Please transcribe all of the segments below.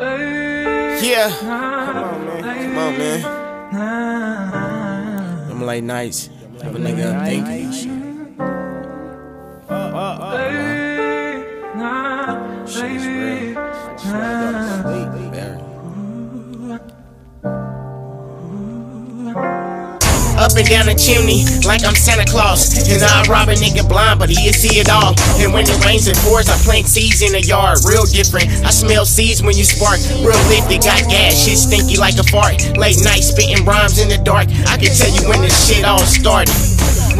Yeah. Come on, man. Come on, man. Them late nights. Have a nigga up thinking Up and down the chimney like I'm Santa Claus. And I rob a nigga blind, but he'll see it all. And when it rains and pours, I plant seeds in the yard. Real different. I smell seeds when you spark. Real lifted, got gas, shit stinky like a fart. Late night spitting rhymes in the dark. I can tell you when this shit all started.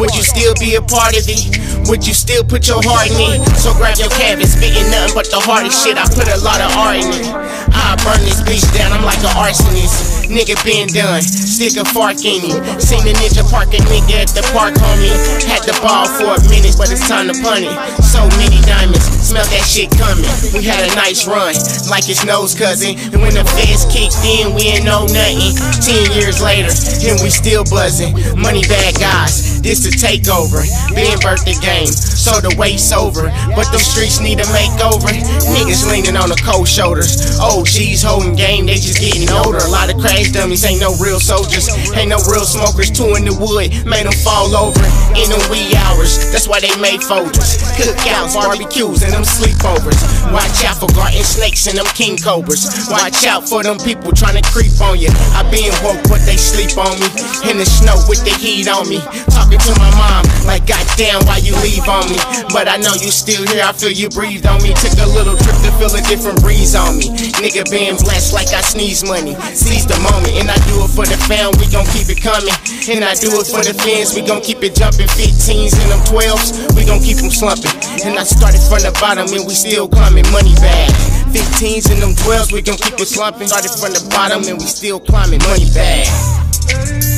Would you still be a part of it? Would you still put your heart in it? So grab your canvas, spitting nothing but the hardest shit. I put a lot of art in it. I burn this bitch down, I'm like an arsonist. Nigga been done, stick a fork in it. Seen the ninja park a nigga at the park, homie. Had the ball for a minute, but it's time to punt it. So many diamonds, smell that shit coming. We had a nice run, like his nose cousin. And when the feds kicked in, we ain't know nothing. Ten years later, and we still buzzing. Money bad guys, this a takeover. Been birth the game, so the wait's over. But them streets need a makeover. Niggas leaning on the cold shoulders. Oh, OGs holding game, they just getting older. A lot of crash dummies ain't no real soldiers. Ain't no real smokers. Two in the wood, made them fall over. In the wee hours, that's why they made folders. Cookouts, barbecues, and them sleepovers. Watch out for garden snakes and them king cobras. Watch out for them people trying to creep on you. I been woke, but they sleep on me. In the snow with the heat on me. Talking to my mom, like goddamn, why you leave on me? But I know you still here, I feel you breathed on me. Took a little trip to feel a different breeze on me. Nigga being blessed like I sneeze money. Seize the moment, and I do it for the fam, we gon' keep it coming. And I do it for the fans, we gon' keep it jumping. 15s and them 12s, we gon' keep them slumping. And I started from the bottom, and we still climbing. Money bag. 15s and them 12s, we gon' keep it slumping. Started from the bottom, and we still climbing. Money bag.